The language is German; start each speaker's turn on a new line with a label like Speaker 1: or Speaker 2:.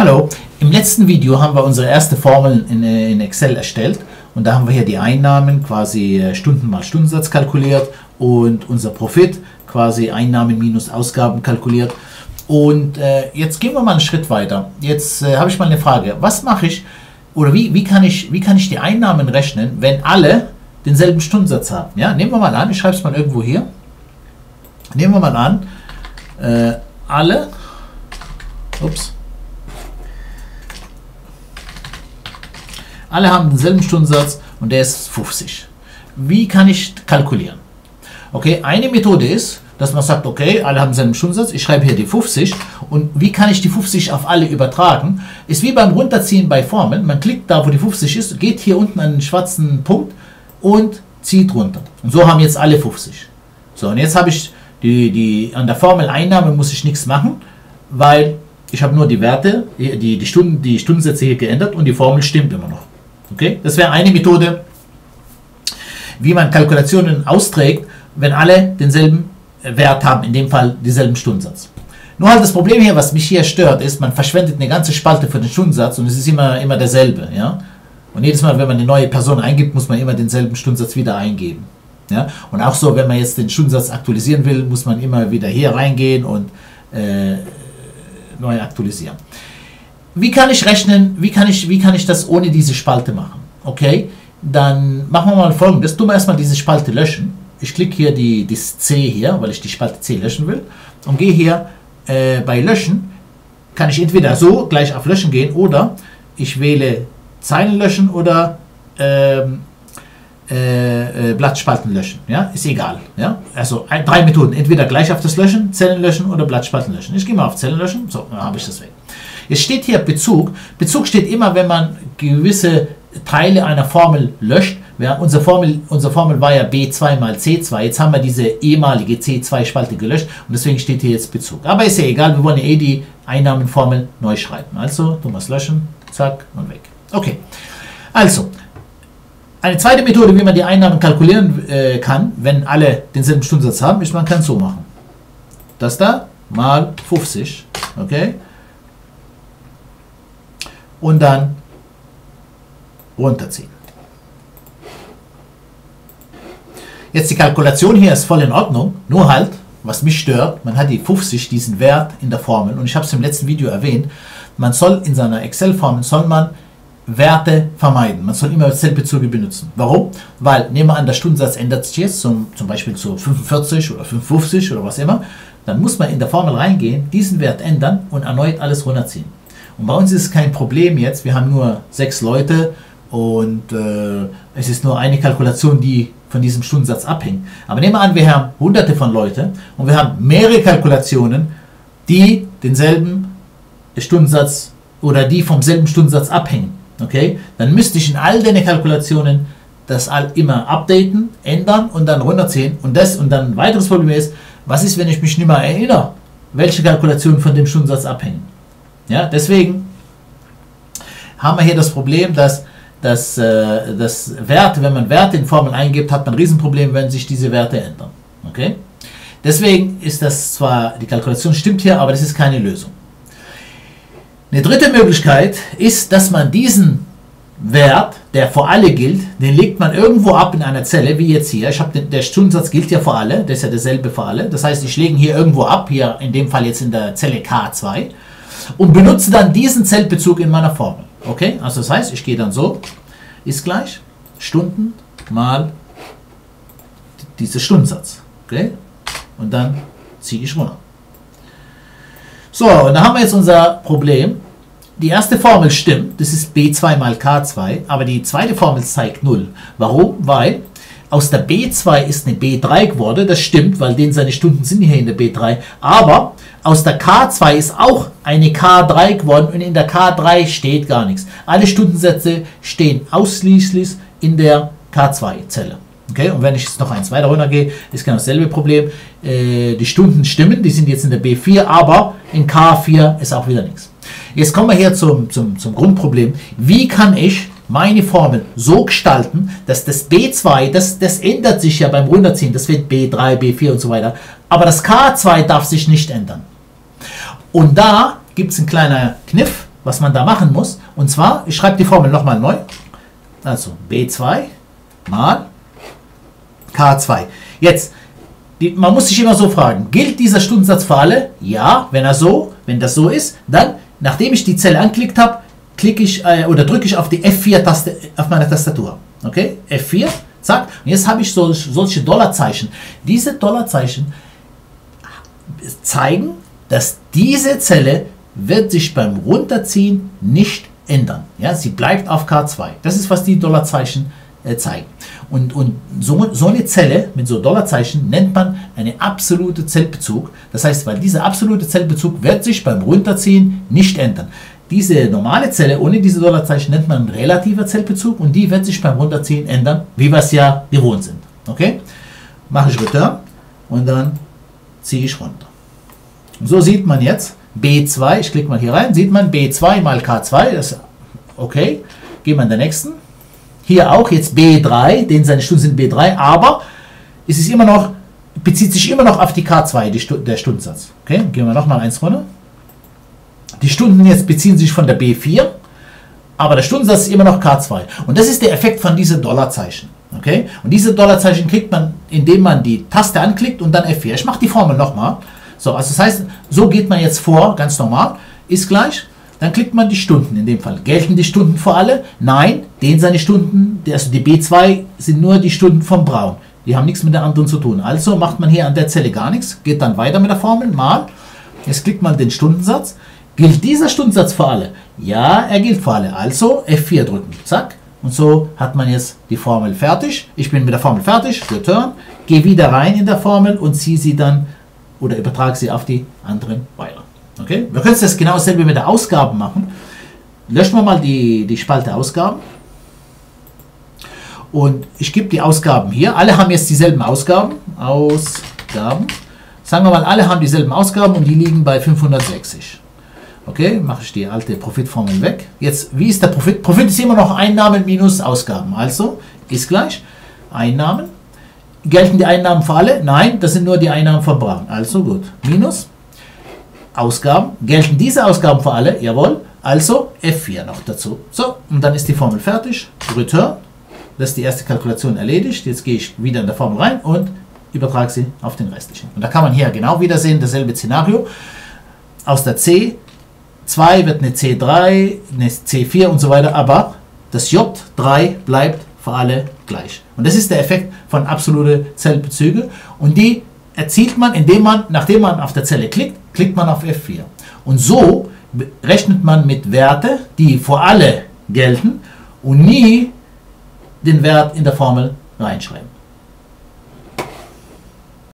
Speaker 1: Hallo, im letzten Video haben wir unsere erste Formel in, äh, in, Excel erstellt und da haben wir hier die Einnahmen quasi äh, Stunden mal Stundensatz kalkuliert und unser Profit quasi Einnahmen minus Ausgaben kalkuliert. Und äh, jetzt gehen wir mal einen Schritt weiter. Jetzt äh, habe ich mal eine Frage. Was mache ich oder wie, wie, kann ich, wie kann ich die Einnahmen rechnen, wenn alle denselben Stundensatz haben? Ja, nehmen wir mal an, ich schreibe es mal irgendwo hier. Nehmen wir mal an, äh, alle, ups, Alle haben denselben Stundensatz und der ist 50. Wie kann ich kalkulieren? Okay, eine Methode ist, dass man sagt, okay, alle haben denselben Stundensatz, ich schreibe hier die 50 und wie kann ich die 50 auf alle übertragen? Ist wie beim Runterziehen bei Formeln, man klickt da, wo die 50 ist, geht hier unten an den schwarzen Punkt und zieht runter. Und so haben jetzt alle 50. So, und jetzt habe ich die, die, an der Formel Einnahme muss ich nichts machen, weil ich habe nur die Werte, die, die, Stunden, die Stundensätze hier geändert und die Formel stimmt immer noch. Okay? Das wäre eine Methode, wie man Kalkulationen austrägt, wenn alle denselben Wert haben, in dem Fall denselben Stundensatz. Nur halt das Problem hier, was mich hier stört, ist, man verschwendet eine ganze Spalte für den Stundensatz und es ist immer, immer derselbe. Ja? Und jedes Mal, wenn man eine neue Person eingibt, muss man immer denselben Stundensatz wieder eingeben. Ja? Und auch so, wenn man jetzt den Stundensatz aktualisieren will, muss man immer wieder hier reingehen und äh, neu aktualisieren. Wie kann ich rechnen, wie kann ich, wie kann ich das ohne diese Spalte machen? Okay, dann machen wir mal folgendes. Du mal erstmal diese Spalte löschen. Ich klicke hier die, das C hier, weil ich die Spalte C löschen will. Und gehe hier äh, bei Löschen. Kann ich entweder so gleich auf Löschen gehen oder ich wähle Zeilen löschen oder ähm, äh, äh, Blattspalten löschen. Ja, ist egal. Ja, also ein, drei Methoden. Entweder gleich auf das Löschen, Zellen löschen oder Blattspalten löschen. Ich gehe mal auf Zellen löschen. So, dann habe ich das weg. Es steht hier Bezug. Bezug steht immer, wenn man gewisse Teile einer Formel löscht. Ja, unsere, Formel, unsere Formel war ja B2 mal C2. Jetzt haben wir diese ehemalige C2-Spalte gelöscht und deswegen steht hier jetzt Bezug. Aber ist ja egal, wir wollen ja eh die Einnahmenformel neu schreiben. Also, Thomas löschen, zack und weg. Okay, also, eine zweite Methode, wie man die Einnahmen kalkulieren äh, kann, wenn alle denselben Stundensatz haben, ist, man kann so machen. Das da mal 50, okay? Und dann runterziehen. Jetzt die Kalkulation hier ist voll in Ordnung, nur halt, was mich stört, man hat die 50, diesen Wert in der Formel und ich habe es im letzten Video erwähnt, man soll in seiner Excel-Formel, soll man Werte vermeiden. Man soll immer Zellbezüge benutzen. Warum? Weil, nehmen wir an, der Stundensatz ändert sich jetzt, zum, zum Beispiel zu 45 oder 55 oder was immer, dann muss man in der Formel reingehen, diesen Wert ändern und erneut alles runterziehen. Und bei uns ist es kein Problem jetzt. Wir haben nur sechs Leute und äh, es ist nur eine Kalkulation, die von diesem Stundensatz abhängt. Aber nehmen wir an, wir haben hunderte von Leuten und wir haben mehrere Kalkulationen, die denselben Stundensatz oder die vom selben Stundensatz abhängen. Okay? Dann müsste ich in all den Kalkulationen das all immer updaten, ändern und dann runterziehen. Und das und dann ein weiteres Problem ist, was ist, wenn ich mich nicht mehr erinnere, welche Kalkulationen von dem Stundensatz abhängen? Ja, deswegen haben wir hier das Problem, dass dass, äh, das Werte, wenn man Werte in Formeln eingibt, hat man ein Riesenproblem, wenn sich diese Werte ändern. Okay? Deswegen ist das zwar, die Kalkulation stimmt hier, aber das ist keine Lösung. Eine dritte Möglichkeit ist, dass man diesen Wert, der für alle gilt, den legt man irgendwo ab in einer Zelle, wie jetzt hier. Ich den, der Stundensatz gilt ja für alle, der ist ja derselbe für alle. Das heißt, ich lege ihn hier irgendwo ab, hier in dem Fall jetzt in der Zelle K2 und benutze dann diesen Zeltbezug in meiner Formel. Okay, also das heißt, ich gehe dann so, ist gleich Stunden mal dieser Stundensatz. Okay, und dann ziehe ich runter. So, und da haben wir jetzt unser Problem. Die erste Formel stimmt, das ist B2 mal K2, aber die zweite Formel zeigt 0. Warum? Weil aus der B2 ist eine B3 geworden, das stimmt, weil den seine Stunden sind hier in der B3, aber aus der K2 ist auch eine K3 geworden und in der K3 steht gar nichts. Alle Stundensätze stehen ausschließlich in der K2-Zelle. Okay, und wenn ich jetzt noch eins weiter runter gehe, ist genau dasselbe Problem. Äh, die Stunden stimmen, die sind jetzt in der B4, aber in K4 ist auch wieder nichts. Jetzt kommen wir hier zum, zum, zum Grundproblem. Wie kann ich meine Formel so gestalten, dass das B2, das, das ändert sich ja beim Runterziehen, das wird B3, B4 und so weiter, aber das K2 darf sich nicht ändern. Und da gibt es einen kleinen Kniff, was man da machen muss. Und zwar, ich schreibe die Formel nochmal neu. Also B2 mal K2. Jetzt, die, man muss sich immer so fragen, gilt dieser Stundensatz für alle? Ja, wenn er so, wenn das so ist, dann, nachdem ich die Zelle anklickt habe, klicke ich äh, oder drücke ich auf die F4-Taste auf meiner Tastatur. Okay, F4, zack. Und jetzt habe ich so, solche Dollarzeichen. Diese Dollarzeichen zeigen, dass diese Zelle wird sich beim Runterziehen nicht ändern. Ja, sie bleibt auf K2. Das ist, was die Dollarzeichen äh, zeigen. Und, und so, so eine Zelle mit so Dollarzeichen nennt man eine absolute Zellbezug. Das heißt, weil dieser absolute Zellbezug wird sich beim Runterziehen nicht ändern. Diese normale Zelle ohne diese Dollarzeichen nennt man relativer Zellbezug und die wird sich beim Runterziehen ändern, wie wir es ja gewohnt sind. Okay? Mache ich Return und dann ziehe ich runter. So sieht man jetzt B2, ich klicke mal hier rein, sieht man B2 mal K2, das ist okay. Gehen wir in den nächsten. Hier auch jetzt B3, denn seine Stunden sind B3, aber es ist immer noch, bezieht sich immer noch auf die K2, die, der Stundensatz. Okay, gehen wir nochmal eins runter. Die Stunden jetzt beziehen sich von der B4, aber der Stundensatz ist immer noch K2. Und das ist der Effekt von diesen Dollarzeichen. Okay? Und diese Dollarzeichen kriegt man, indem man die Taste anklickt und dann F4. Ich mache die Formel nochmal. So, also das heißt, so geht man jetzt vor, ganz normal, ist gleich. Dann klickt man die Stunden in dem Fall. Gelten die Stunden für alle? Nein, den seine Stunden, also die B2 sind nur die Stunden vom Braun. Die haben nichts mit der anderen zu tun. Also macht man hier an der Zelle gar nichts, geht dann weiter mit der Formel, mal. Jetzt klickt man den Stundensatz. Gilt dieser Stundensatz für alle? Ja, er gilt für alle. Also F4 drücken. Zack. Und so hat man jetzt die Formel fertig. Ich bin mit der Formel fertig. Return. Gehe wieder rein in der Formel und ziehe sie dann oder übertrage sie auf die anderen weiter. Okay? Wir können das genau dasselbe mit der Ausgaben machen. Löschen wir mal die, die Spalte Ausgaben. Und ich gebe die Ausgaben hier. Alle haben jetzt dieselben Ausgaben. Ausgaben. Sagen wir mal, alle haben dieselben Ausgaben und die liegen bei 560. Okay, mache ich die alte Profitformel weg. Jetzt, wie ist der Profit? Profit ist immer noch Einnahmen minus Ausgaben. Also ist gleich Einnahmen Gelten die Einnahmen für alle? Nein, das sind nur die Einnahmen von Braun. Also gut. Minus Ausgaben. Gelten diese Ausgaben für alle? Jawohl. Also F4 noch dazu. So, und dann ist die Formel fertig. Return. Das ist die erste Kalkulation erledigt. Jetzt gehe ich wieder in der Formel rein und übertrage sie auf den restlichen. Und da kann man hier genau wieder sehen, dasselbe Szenario. Aus der C2 wird eine C3, eine C4 und so weiter, aber das J3 bleibt für alle gleich. Und das ist der Effekt von absolute Zellbezüge. Und die erzielt man, indem man, nachdem man auf der Zelle klickt, klickt man auf F4. Und so rechnet man mit Werte, die für alle gelten und nie den Wert in der Formel reinschreiben.